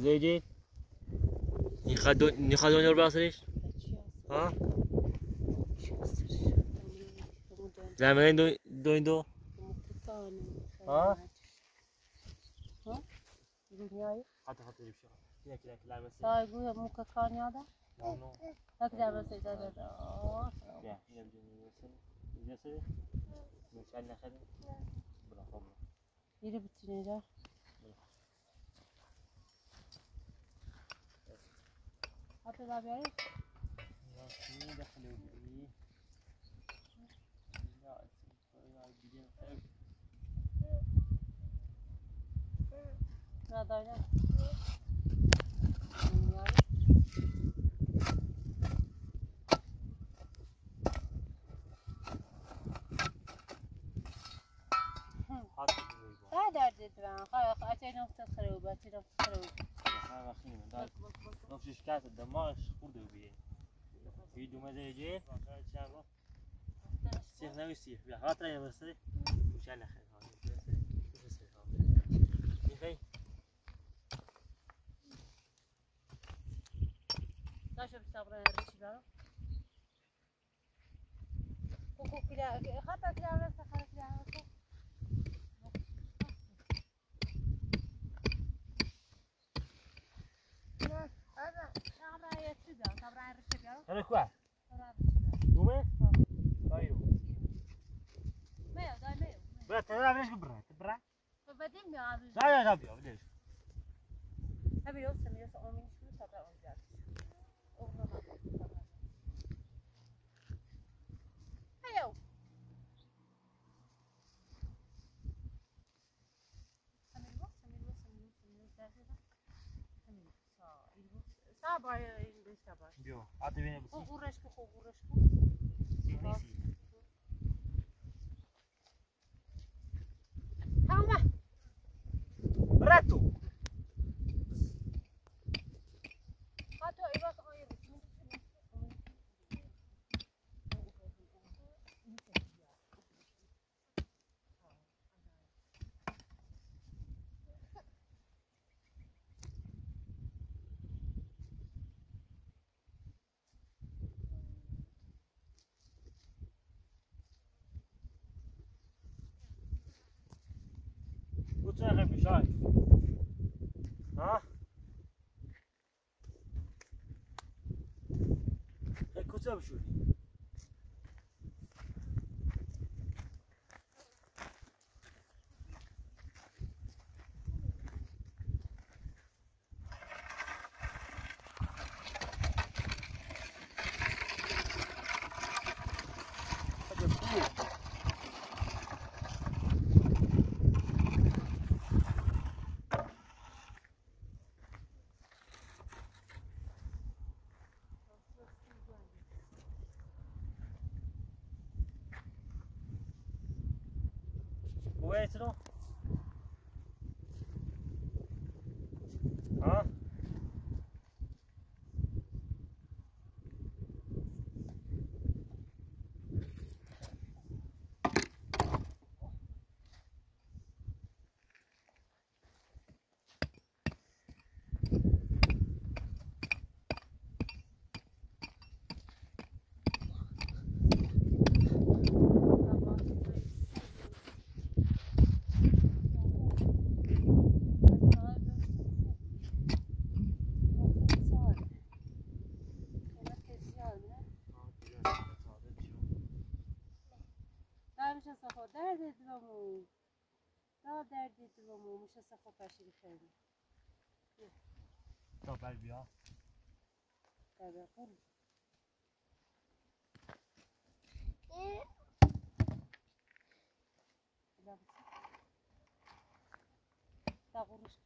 زيجي يخدون يخدون الباصريش ها زمان دو دو دو ها لا يقول مو كان هذا؟ لا نو هكذا بس إذا لا يا يجسد مش عندنا خدمة بلا خبرة يلي بتجي ده حتى ذا بيعيش لا شنو دخلوا بيه لا لا بدين خير لا ضايع شكاية الدماغ خورده بيه في دوما زي جي سيخ ناوي سيخ بيا خاطر يا بس مش انا خير هذا Kila, hatta kila verse kara kila verse. Sabra yetişiyor, sabra yetişiyor. انا كوا. دوما طيب Meyo, dai meyo. بلا ترى ليش برا تبرا Badin mi abi? لا لا لا بيا ليش Tabii yoksa mi yoksa onun için sabra Ayaw. Sabah, English sabah. Jo, a ty vy nebudeš. Kukurečku, kukurečku. Ty nejsi. what's up, شو كويس له ها دردت بامو دا دردت بامو مش هسه خوب اشيري خيري تا بر بیا. تا بر قول تا قروش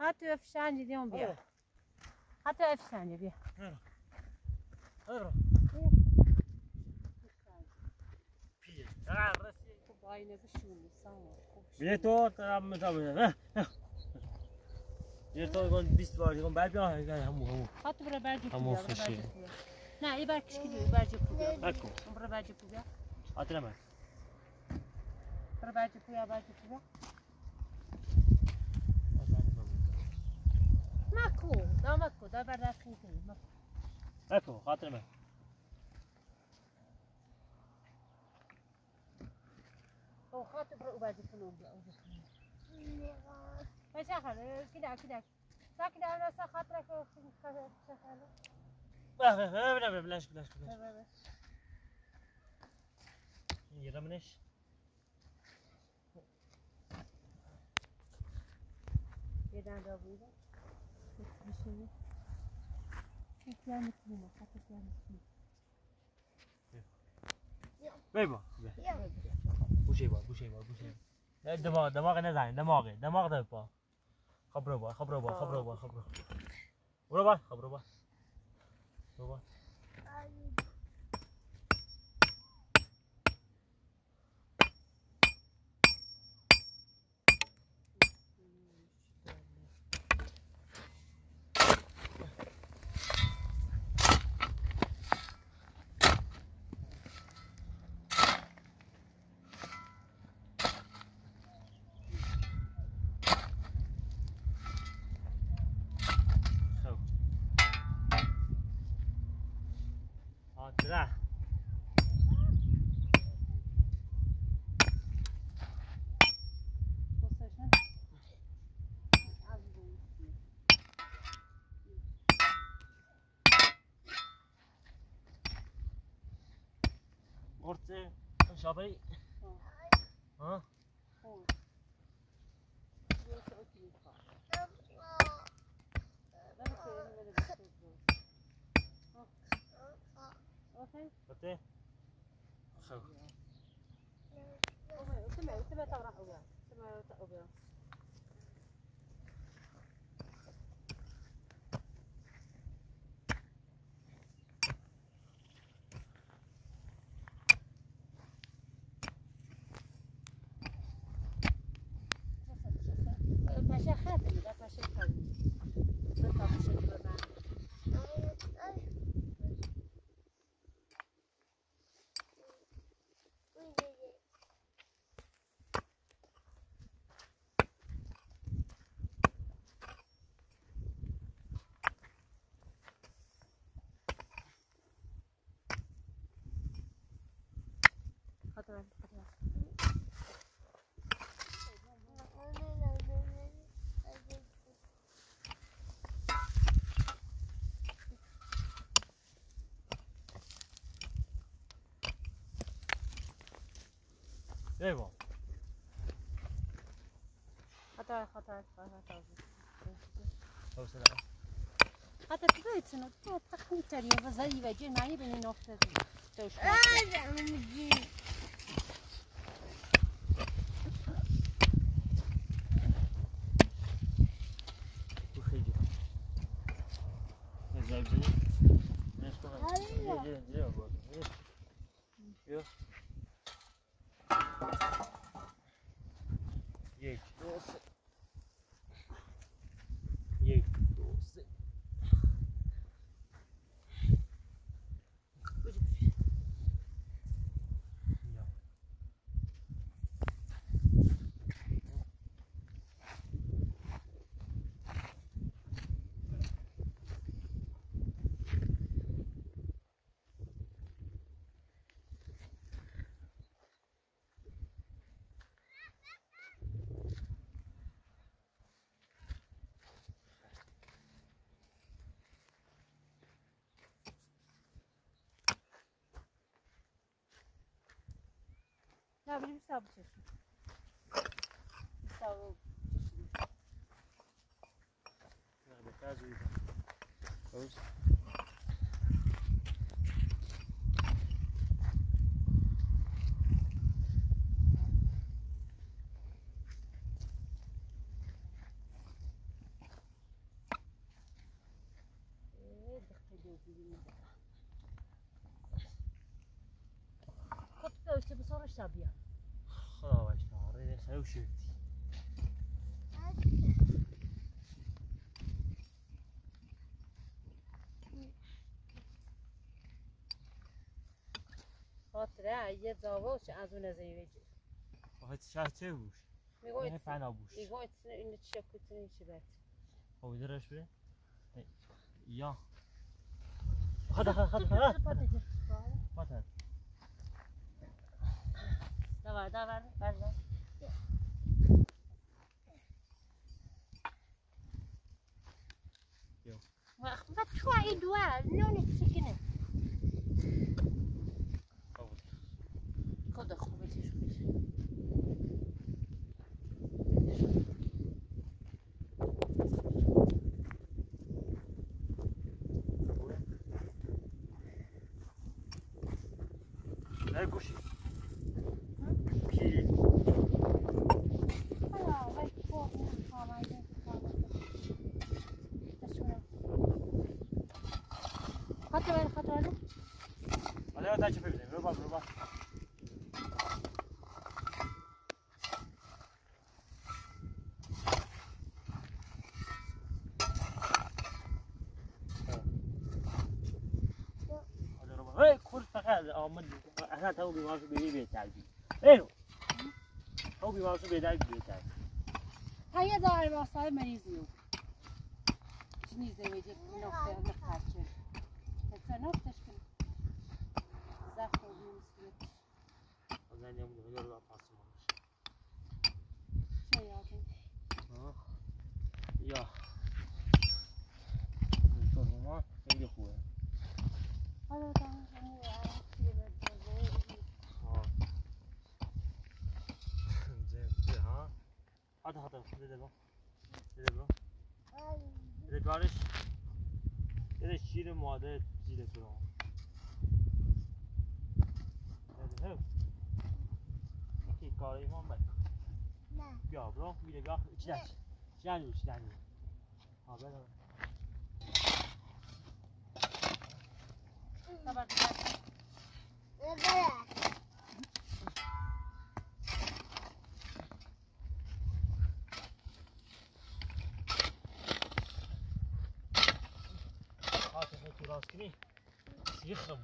حتی افشنجی دیون بیا آره. حتی افشنجی بیا آره. پیه. آه، رسی. خب آینه بشونی سامان بیا تو ترام می‌تونم نه بیا تو کن 20 بار کن بعد بیا همو همو بیا برای خوشیه. برجی بیا نه ای بر کشکی دیو برجی بیا اکو برای برجی بیا آتنا من برای برجی بیا برجی بیا مکو دا مکو دا بر کنی مکو اکو خاطر من. او خاطر برای برجی کنم بیا برجی کنم باشه خاله کدا کدا ساکی دا ولا خاطر که خاطر خاله بله بله بله بلاش بلاش بلاش. بله يلا منش بابا بابا بابا بابا مسلومة بيبا بوشيبا بوشيبا بوشيبا دماغ دماغ نزعين دماغي دماغ ده با خبروا با خبروا با خبروا با خبروا با خبروا با خبروا با قرص شابي ها اوكي قلت خب سمع سمع تبرع وياه سمع Jij wel. Gaat uit, gaat uit, gaat is het dan? Gaat het goed, ze nog niet. Ja, dat komt is het. نه بریم سب چشم. سب نه بهتر جویی خب باشا بیا خدا باشنا ریده خیلی شفتی خاطره یه زاوش از اون از این وجه آخه شهر چه بوش؟ می‌گوید نه فنا بوش. می‌گوید این چه کتنی چه بد؟ خب درش به؟ یا. خدا خدا خدا. خدا خدا دور دور بردار وقت تو این دوه نونی سکنه خدا خوبه چیش خوبه نه گوشی کی حالا وای خوب آمده خاطر ولی خاطر ولی حالا تا چه ببینیم رو با رو با هی کل فقط آمد اصلا تو بیمار شو بیدی بهتر بی اینو تو بیمار شو بهتر بهتر تا یه دار راستای مریضی او چنیزه ویدی نقطه نقطهش کنه زخم و بیمسیت زن یه مدیر رو پاس چه یادی یا دکتر ما خیلی خوبه. حالا دارم همون عرقی به زين ها هذا هذا بده له بده له بده قارش بده شیر ماده زیر تو هو کی کاری بک نه. بیا برو میره بیا. چی داشت چی دانی چی دانی ها بده طبعا ببره خاطر تو راست کنی سیخم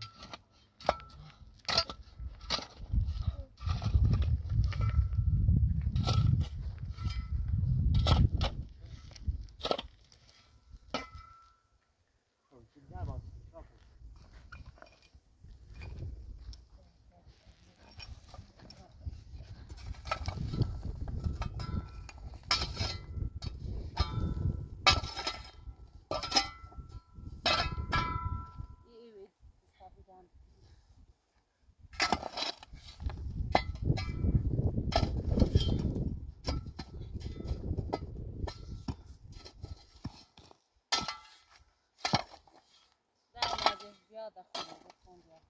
iyi iyi Sabiden. Vermedi, ya da khona khona.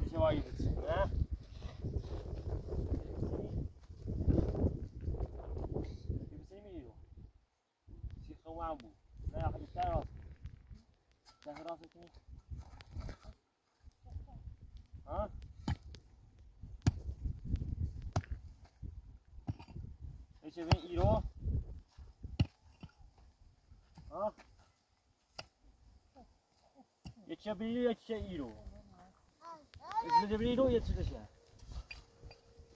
میشه وای نه میبسنی میری رو سیخ هم بود نه آخه بیشتر راست ده 这边又要建一楼这边一路也值得钱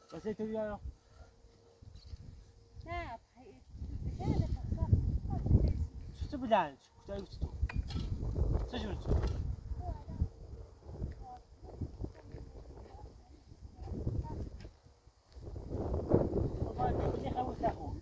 这些都要哟。这不讲这就是这就是。我看你们这还会干活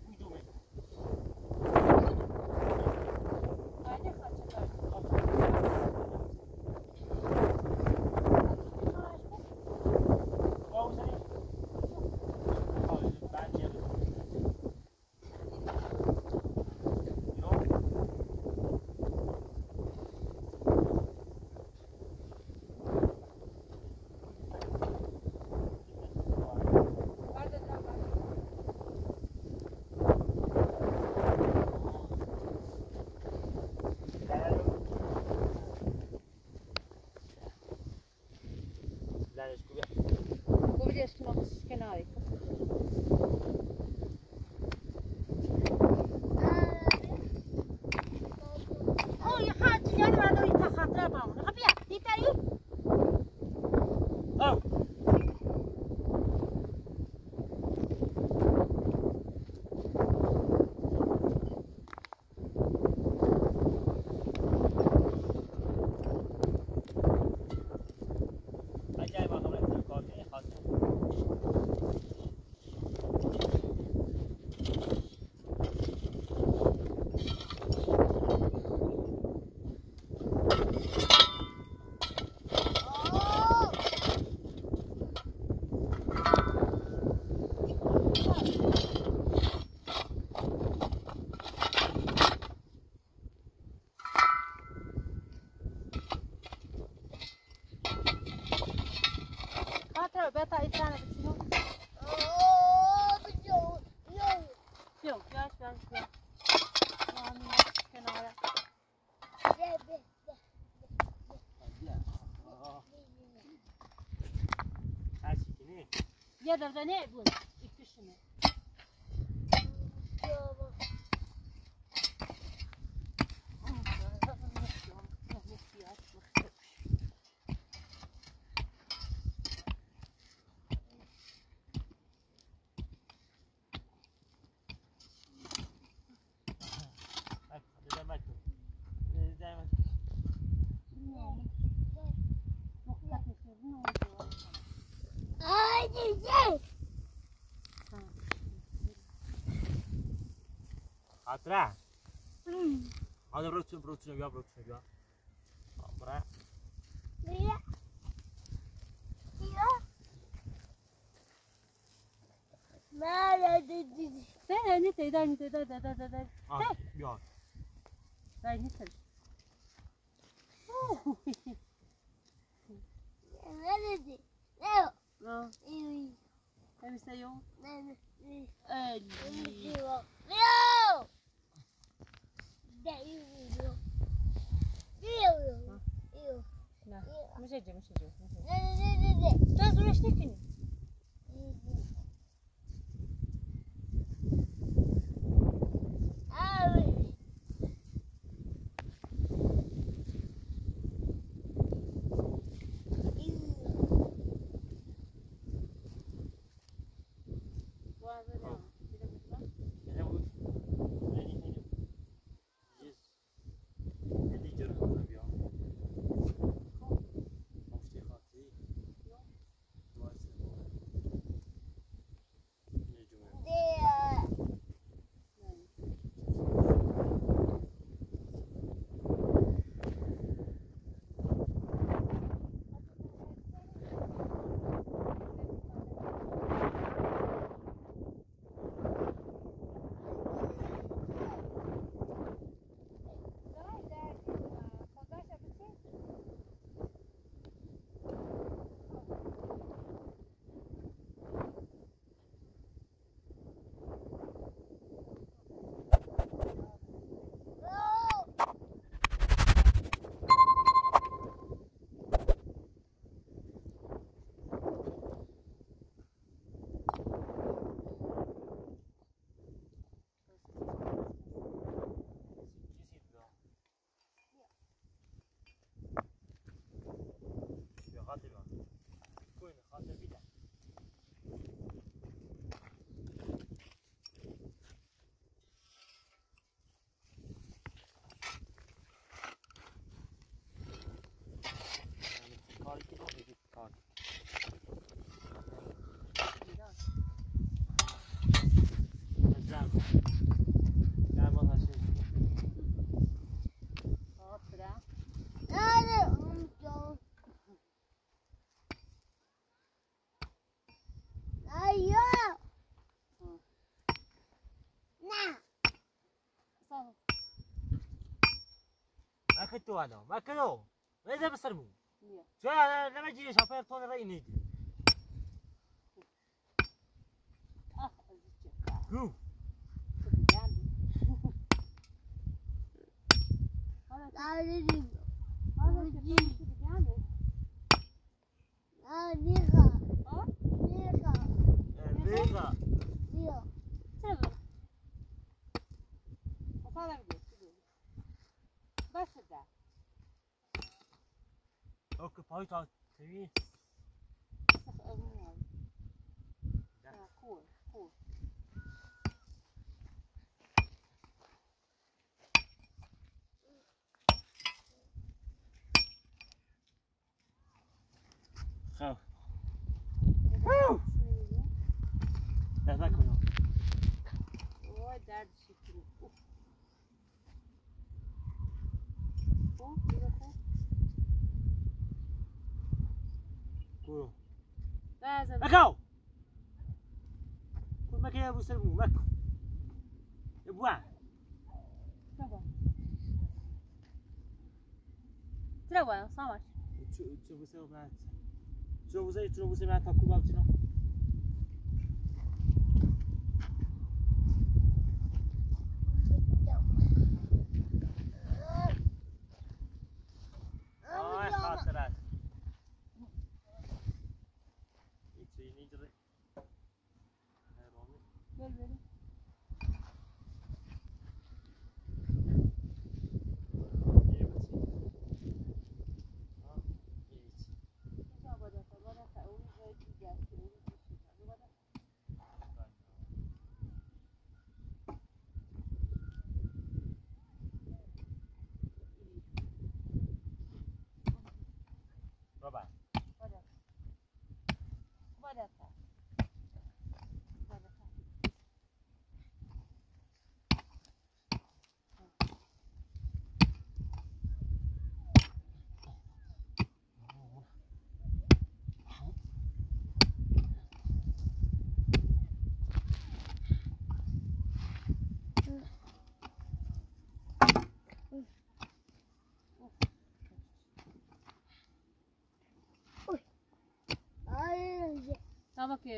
يا درزني عبون Tra. Mm. Ada brochu, brochu, ya, brochu, ya. Tra. Iya. Iya. Mana dedi? Ben ne dedi, ne dedi, dedi, dedi, dedi. Ah, ya. Ben ne dedi? Oh. Ne dedi? Ne? Ne? Ne? Ne? Ne? Ne? Ne? Ne? Ne? Ne? O? Na. Müzece müzece. Ne ne ne ne? Sen zor işte ما كنت انا ما كنوا ماذا بسرمو Niye? شو انا لما اجي شافير طول نيجي Ой, так, твій. Cool, cool. Zo. Woe! Daar sta ik nog. Oh, daar zit hij. Oeh. Oeh. observe um leco. É boa. Tá bom. Trava, só mais. Czy, czy obserwować? Czy obserwować, czy obserwować, to kuba, czy no? நமக்கு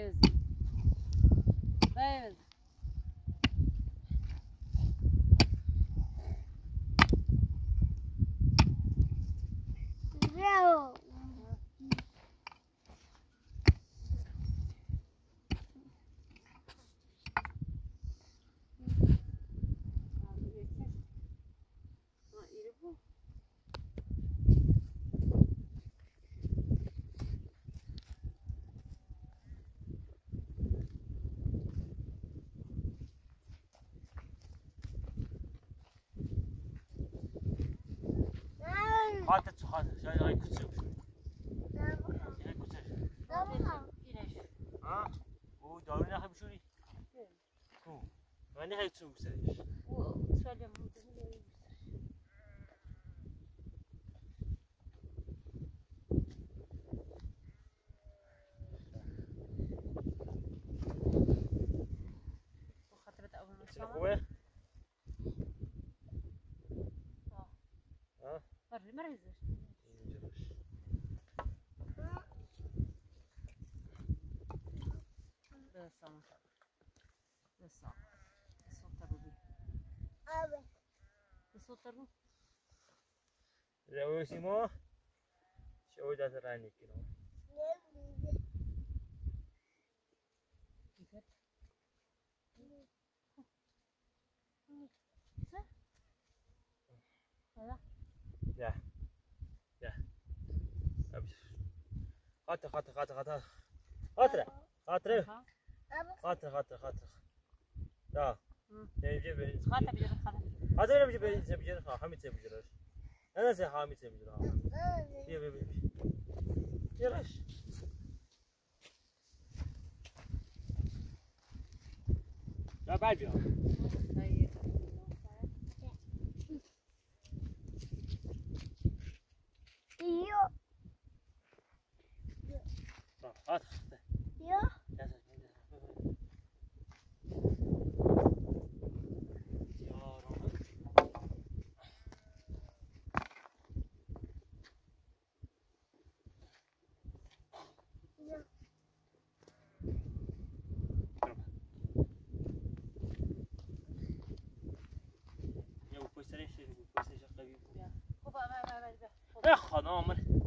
حتی تو خواهد شاید آقای کوچه اینه کوچه ها؟ او دارو نخواه بشوری؟ تو من نخواه چون بسرش او سوالیم بودم مرزش دستم دستم دستم تر بی آبه دستم تر بی زوی سیما شو دست رانی کنم Yeah. خاطر خاطر خاطر خاطر خاطر خاطر خاطر خاطر خاطر دا مم. نمیشه به خاطر بجرد خاطر خاطر نمیشه به زبجر ها همین زبجرش نه نه همین زبجر ها بیا بیا بیا یلاش یا At. Ja. خدا آمد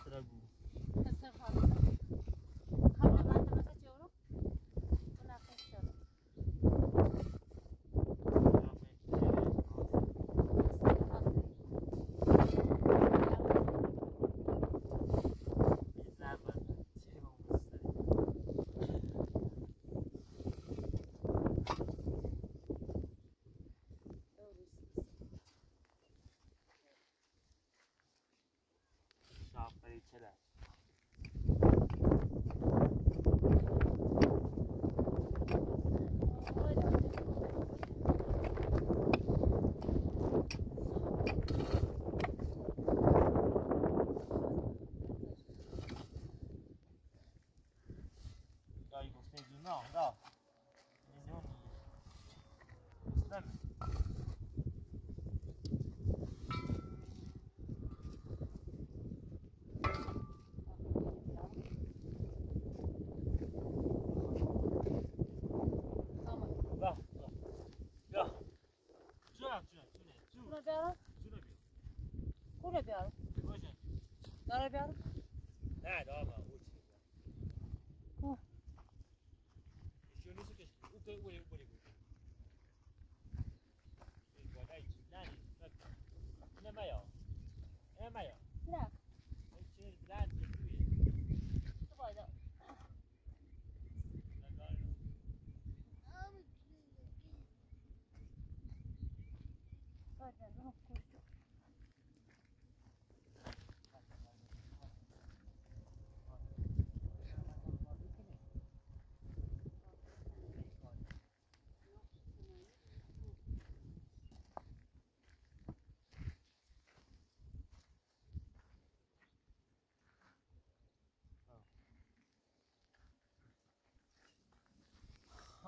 انا خاطر ابو Dara biaro? Ne, daha mı? Uç. Oh. Şunu sıkış. Uke, uke, uke, uke. Vad är det? Nej, nej, nej, ja. Nej, ja. Bırak. Jag kör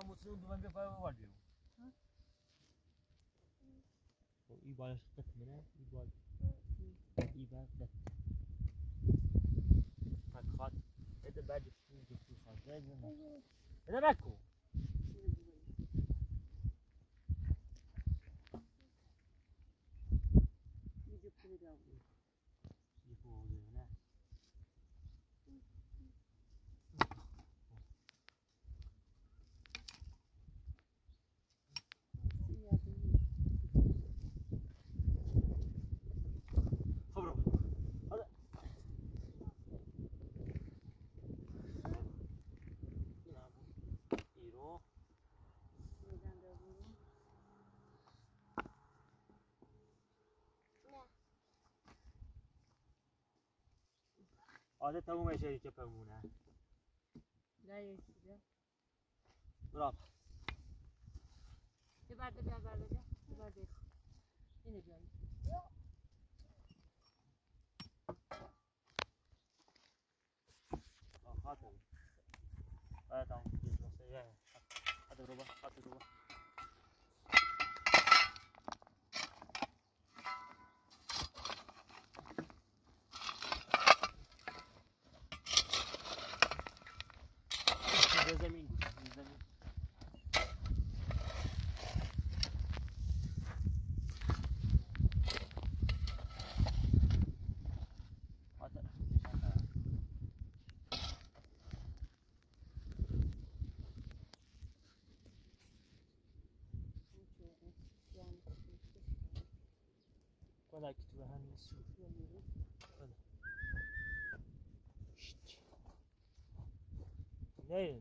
ibland till du. Su koydu. Koydu. Yok koydu. Han måste nog vara med på vad du. Och i bara skött med det. I bara. I bara det. Adet tavu meşeri kepemune. Ne yeşil? Bravo. Bir barda bir barda bir. Bir barda bir. Yine bir. Hadi. Hadi tamam. Hadi hadi roba. Hadi roba. زمین Kitu hano su. Kolla. Şşt. Ne?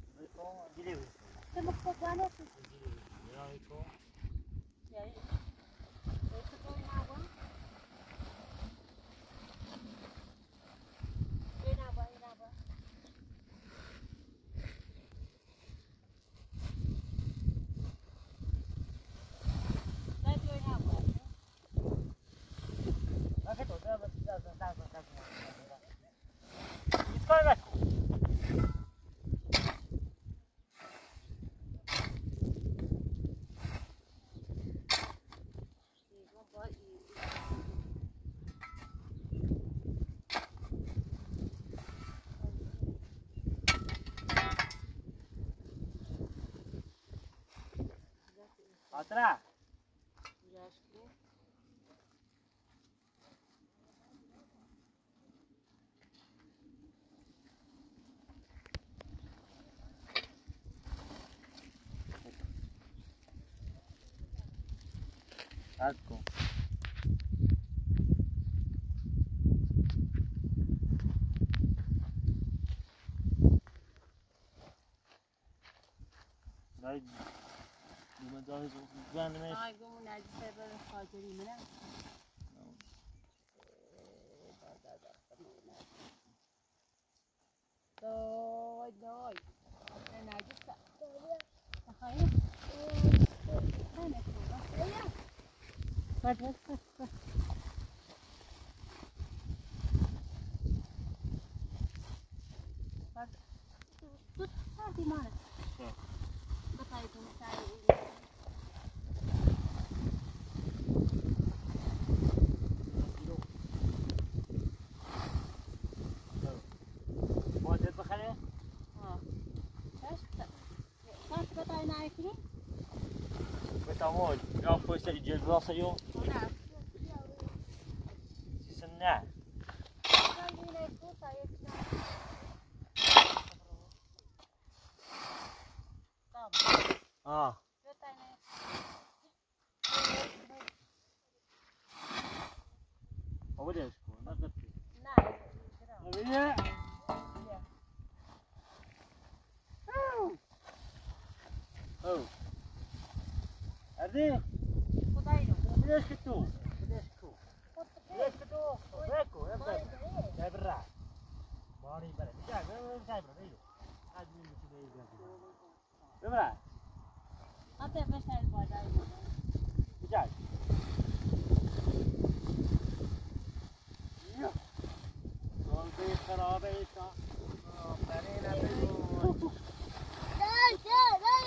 Temos que procurar no outro. E aí? Eu estou na água. E na água, e na água. Vai ver toda a cidade, andava, andava, andava. Isso vai, vai. entrar? Já acho que deu. Right. Dai, di mangiare con grande me. Ai, como na de serva fazer isso, né? Rồi, rồi. Này này chứ sợ. Thấy không? Đây này, khổ lắm. Đấy nhá. Bật, bật, bật, bật. Bật. Tut, tut, di mana? Sì. Batai itu, batai. Pode naikini? Потому, я просто держался ее. Сына. А. Dobra. A ty weź ten badaj. Widziałeś? Goldy choroby i to. No, Marina bitte? Ja, ja, ja.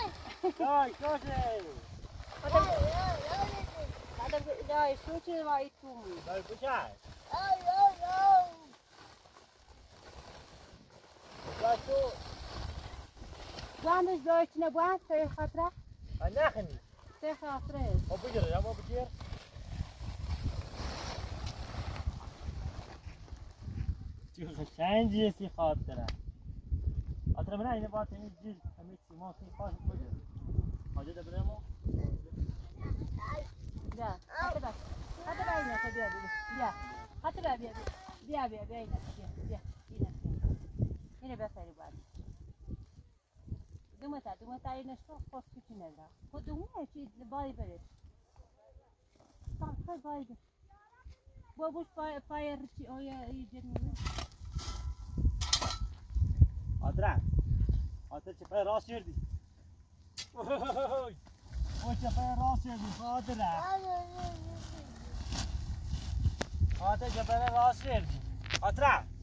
trời. تو دای بچه دای تو جانش دایچ نبود ته خاطره نخنی ته خاطره خب بگیره یا ما بگیر چی قشنگیه سی خاطره خاطره من اینه باید این جیز همه چی ما سی خواهد بگیر حاجه ده بره ما بیا خاطره خاطره اینا تو بیا بیا بیا بیا بیا بیا بیا اینا بیا بیا اینا اینه بسری بعد دومتا دومتا اینه شو خوش کچی نداره خودمونه چی بای بره. سام خیلی بای بره بابوش پای پای رچی آیا ای جنوبی خاطره خاطره چه پای راست کردی او چه پای راست کردی خاطره خاطره چه پای راست کردی خاطره خاطره چه پای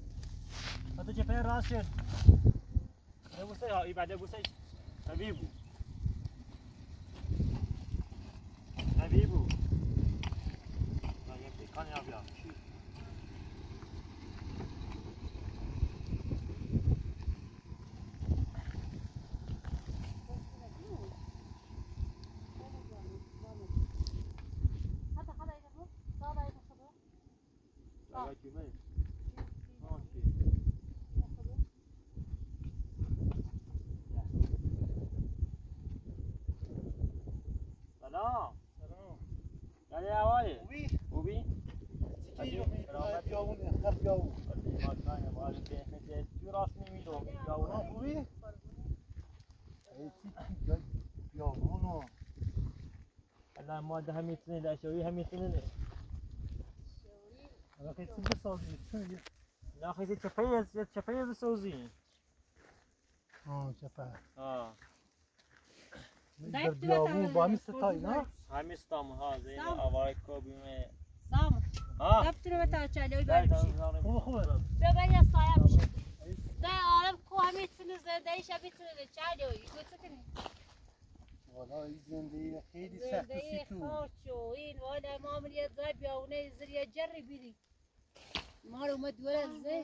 راست کردی نبوسه ها ای بعد نبوسه حبیبو حبیبو لا یک پیکانی آبیا حتى خلا يدبو صار يدخلو لا کیمه سلام سلام یعنی هوایی خوبی؟ خوبی؟ چی رو می‌کنی؟ بیاونه، خر بیاونه. آه، خوبی؟ ای چی چی جای بیاونه. ده همین سنه ده شوی. همین سنه نه حالا که چی بسازی؟ چون نه خیلی چپه از چپه از سوزی آه، چفر. آه. در بیابون با همین ستایی، نه؟ همین استام ها سام. آوای کوبیمه سام. دفتر بتا چالوی در بر بشی خوبه، خوبه. بر یا سایه بشی ده عالم کو همین سن زنده شبی سن چالوی گوت کنی. والا این زندگی خیلی سخت زنده سی تو. خوشو این والا ما من یه زای بیاونه زریه جری بیری. ما رو اومد دوره زه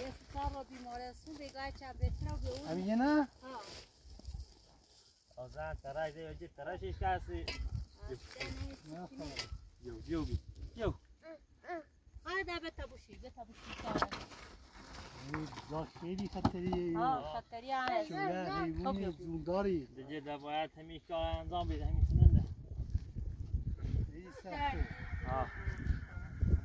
یه رو بیمارستون بگاه چند بهتر به اون. همین یه نه؟ ها آزان ترای ده یه تراشش کسی نه خبر. یو یو بی یو. ها ده بتا بوشی بتا بوشی. خیلی خطریه. ها خطری هست شوره، حیوانی، زولداری. دیگه ده باید همین کار انجام بده همین سنه ده خیلی سخته. ها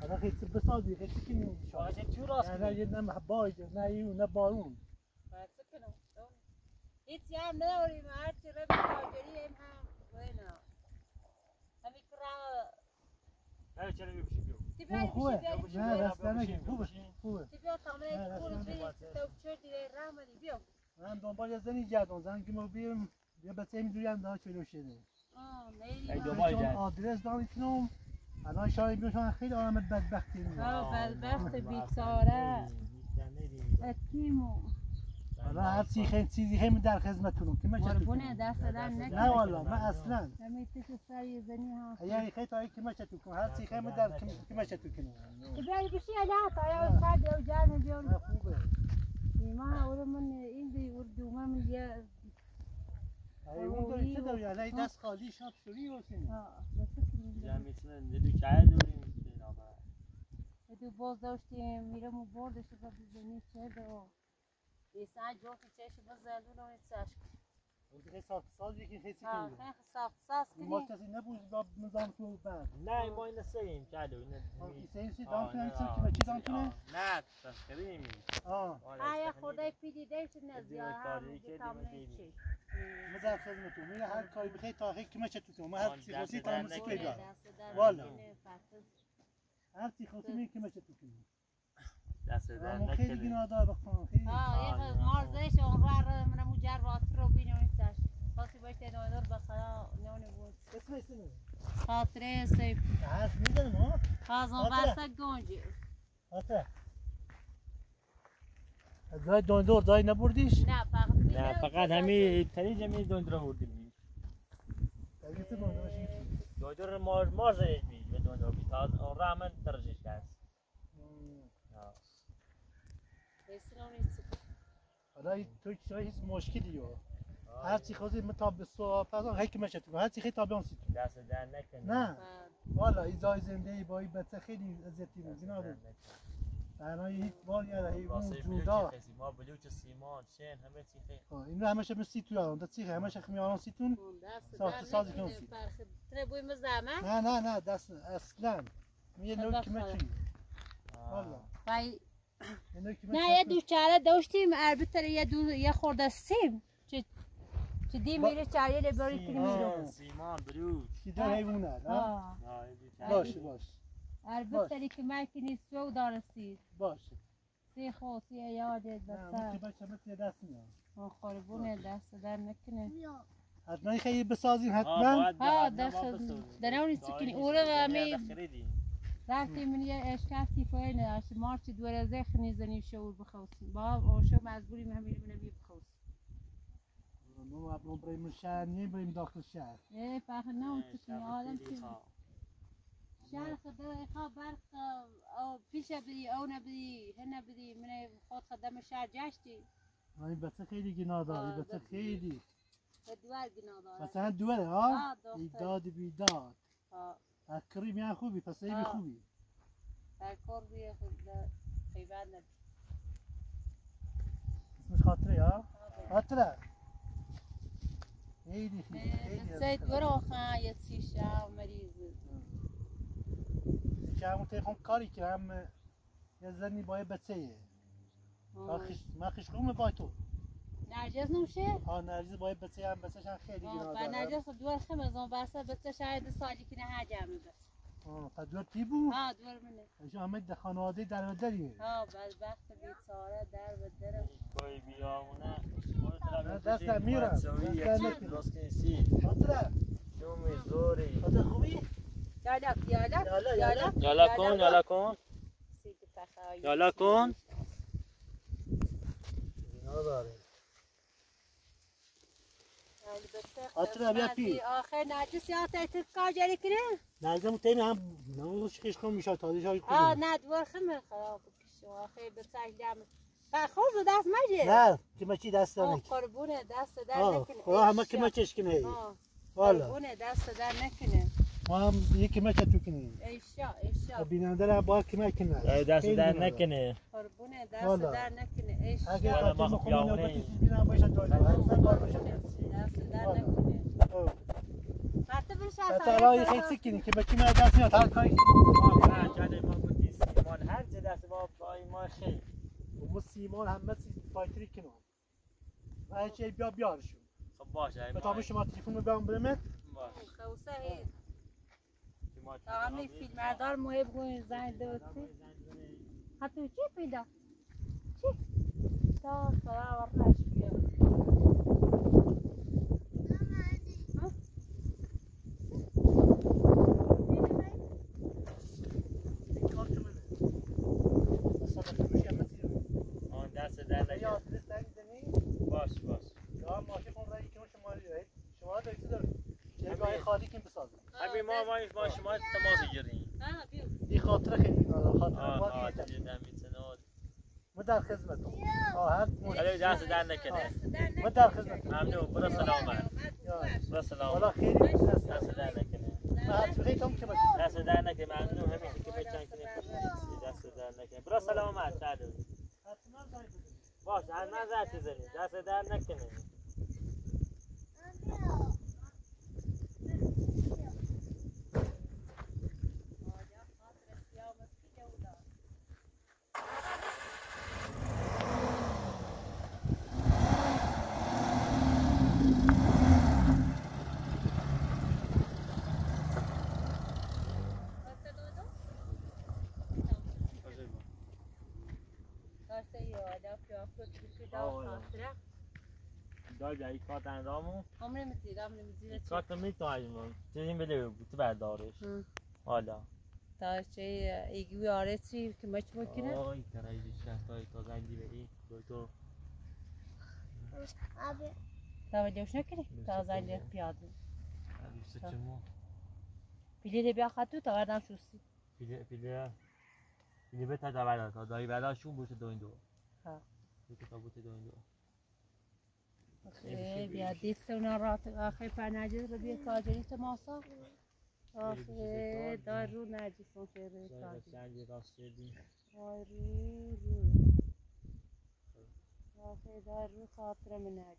حالا چی بسازی؟ که چی کنی؟ آقا چی راست نه یه نه باید نه ایون نه بارون هیچ هم نداریم. هر چی رو تاجری هم هم. bueno همین کرا نه چرا میبشی بیو تی خوبه نه در نگیر خوبه خوبه بیا نه، کورو دست بری. تو چه دیگه رحمتی بیا من دنبال یه زنی گردم زن که ما بیرم یه بچه میدوری هم داشت چلو شده آه بای چون جد. آدرس دانیتونم الان شاید بیشون خیلی آدم بدبختی آه. میاد بدبخت نه، بیچاره. اتیمو حالا هر چی خیلی چیزی خیلی در خدمتونم که من کنم دست در نه والا من اصلا. همین تو سر یه زنی ها. اگر خیلی تا که من چه کنم؟ هر چی خیلی در که من چه کنم بشی یا نه تا یا فرد یا جان بیان خوبه. ما اول من این دی اردو ما من یه ای اون داری چه داری؟ الان دست خالی شاد شوری واسه آه بس جمع می‌تونه ندو چای دوریم برای. دو باز داشتیم میرم و بردش و بزنی چه دو. ایسا جو که چش بزنون و اون خیلی سال سال یکی خیلی کنیم خیلی ساخت ساس ما کنی کسی نبود با نظام تو بعد نه ما این سیم چای دو این سه چی دام کنه چی که چی دام کنه نه تخریم آه آیا خدای پیدی دیش نزیا هم بتام نیچی ما در خدمتون میره هر کاری بخیر تا هیچ که چه تو ما هر چی در تا. موسیقی دار والا. هر چی خواستی میره که چه تو کنی دست در خیلی نکنه گناه دار بخوام خیلی ها یه مارزش اون رو رو من مجر واتر رو بینم ایساش خاصی باشه نویدار بخدا نونی بود. اسم اسم خاطره سیف. حرف می‌زنم ها؟ خاطره. بسته گنجی. آته زای دندور زای نبردیش؟ نه فقط نه فقط همین تری جمعی دوند رو بردیم دکتر مار مار زنش بی به دوند رو بی تا اون را من درجش کرد. حالا این تو چرا هیچ مشکلی رو هر چی خواستی متاب به صبح پس هر کی مشت هر چی خیلی تابیان سی دست در نکنه نه. والا ایزای زنده ای با این بچه خیلی عزتی بود اینا بود برای هیچ باری یاد جودا بلوچ خیلی ما بلوچ سیمان شن همه چی خیلی. این همش به سی تو اون سی همش خمیاران سی تون ساخت سازی کن سی. تره بوی مزامه نه نه نه دست اصلا. یه نوع خدا کمه خدا. چی؟ والا. نه یه دوچاره داشتیم البته یه دو یه خورده سیم. چه چه دی میره چاریه لبری کنی میره. سیمان سیمان بلوچ کی در حیوانه. باشه باشه البته که مکنی سو دارستی باشه. سی خو سی یاد نه اون بسر بچه مثل یه دست میاد. خوربونه دست در نکنه. حتما خیلی بسازیم حتما. ها دست. درونی دایی سکنی نیست، اوره رفتیم من یه اشکستی فایل اش مارچ دوره زخنی زنی شعور بخوصیم با اوشو مجبوریم همین من بی بخوصیم ما اپلون بریم شهر نیم بریم داخل شهر. ای فخر نه اون شب آدم خواه. شهر خدا خواه برق او پیش بدی او نبدی هن بدی من خود خدم شهر جشتی. آه، این بچه خیلی گناه بچه بچه. خیلی. به دوار گنا داره مثلا دوره ها. ایداد بیداد. آه، کریم یه خوبی پس ایبی. خوبی در کار بی خود خیبر نبی. اسمش خاطره ها خاطره. خیلی خیلی سید برو خواهی یه سی شب مریض. که همون تیخون کاری که هم یه زنی با یه بچه یه من خشخومه با تو؟ نرجس نوشه ها نرجیز با یه بچه هم بچهش هم خیلی گناه داره نرجس دوار خمزان بسته بچه شاید سالی که نه هجمه بس آه، پس دور تی بود ها دوار منه ایشون همه در خانواده در و دریه ها بدبخت بیچاره در و در کوی بیامونه. دستم میرم. دستم نکنم. سی. خاطره شومی زوری. خاطره خوبی؟ یالا یالا یالا، یالا. یالا کن یالا کن. یالا کن داره. البته خاطره بیا قسمتی پی. آخر نرجس یا تایت کار جاری کنه؟ نرجیز تیم هم نموش خشخوم میشه تازه شاید آه خوبی نه دوار خمر خراب کشو آخر بچه دم بخوز دست مجه؟ نه که مچی دست آه نکنه قربونه دست در آه نکنه. خدا همه کنه. آه قربونه دست در نکنه. ما هم یکی مچ تو کنیم ایشا ایشا بیننده را با که کنه دست در نکنه قربونه دست. در نکنه ایشا اگه ما بینم باشه باشه دست در. نکنه. حتی بشه حتی رای خیلی سکنی که بچی من دست میاد هر کاری ما پنجاله ما بودی سیمان هر چه دست ما بای ما خیلی ما سیمان همه چیز پایتری کنم و هر چی بیا بیارشون خب باشه به تابه شما تلفن رو بیام برمت باش کار که منه اصلا فروشی همه چیز آن دست در یا نکنه آدرس زنگ زنی باش باش. یا ماشین رای کنم شما رای شما رای چی داری جایگاه خالی کن همین ما ما ما شما تماس گیریم این خاطره خیلی دیگه تجربه میتونود ما در خدمتم آه هر ولی دست در نکنه ما در خدمتم ممنون برو سلامت یا برو والا سلامت خیلی دست دست در نکنه حد بخیت هم که باشه دست در نکنه ممنون همین که بچن کنه دست در نکنه برو سلامت حتما بزنی باش از من زرد زنی دست در نکنه آه، والا. خاطره دای جایی کات اندامو عمره میتیرم نمیزیره چی کات می‌تونیم چیزی بده بود تو بردارش حالا. داشته ایگوی آره چی که مچ بکنه. آی کرایدی شهر تا زنگی بری. دکتر Abi. توجهش بله، تا بله. زنگ پیاده. دوست چمو. پیلی بیا خطو تا بردم شستی پیله پیله پیله به تا دولا تا دایی بلاشون بوت دو این دو. ها. بوت دو دو آخه بیا دیست اونا رات آخه پر نجس رو بیا تاجری تماسا آخه دار رو سر تاجری سنگ راست دی دار رو. آخه دار رو خاطر من نجس